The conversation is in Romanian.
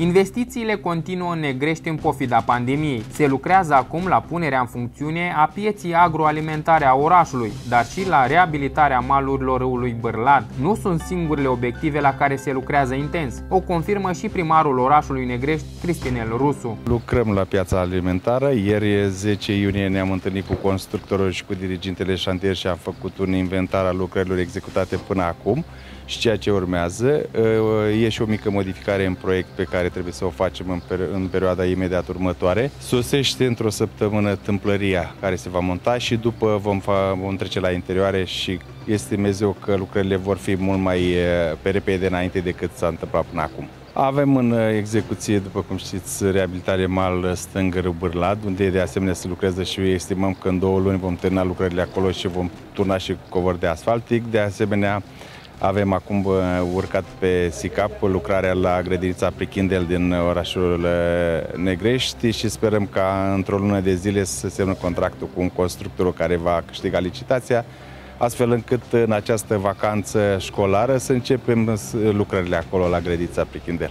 Investițiile continuă în negrești în pofida pandemiei. Se lucrează acum la punerea în funcțiune a pieții agroalimentare a orașului, dar și la reabilitarea malurilor râului Bârlad. Nu sunt singurele obiective la care se lucrează intens. O confirmă și primarul orașului Negrești, Cristinel Rusu. Lucrăm la piața alimentară. Ieri, 10 iunie, ne-am întâlnit cu constructorul și cu dirigintele șantier și am făcut un inventar al lucrărilor executate până acum și ceea ce urmează. E și o mică modificare în proiect pe care trebuie să o facem în, per- în perioada imediat următoare. Sosește într-o săptămână tâmplăria care se va monta și după vom, fa- vom trece la interioare și este mezeu că lucrările vor fi mult mai pe repede înainte decât s-a întâmplat până acum. Avem în execuție, după cum știți, reabilitare mal stângă Bârlad, unde de asemenea se lucrează și estimăm că în două luni vom termina lucrările acolo și vom turna și covor de asfaltic. De asemenea, avem acum urcat pe SICAP lucrarea la grădinița Prichindel din orașul Negrești și sperăm ca într-o lună de zile să semnă contractul cu un constructor care va câștiga licitația, astfel încât în această vacanță școlară să începem lucrările acolo la grădinița Prichindel.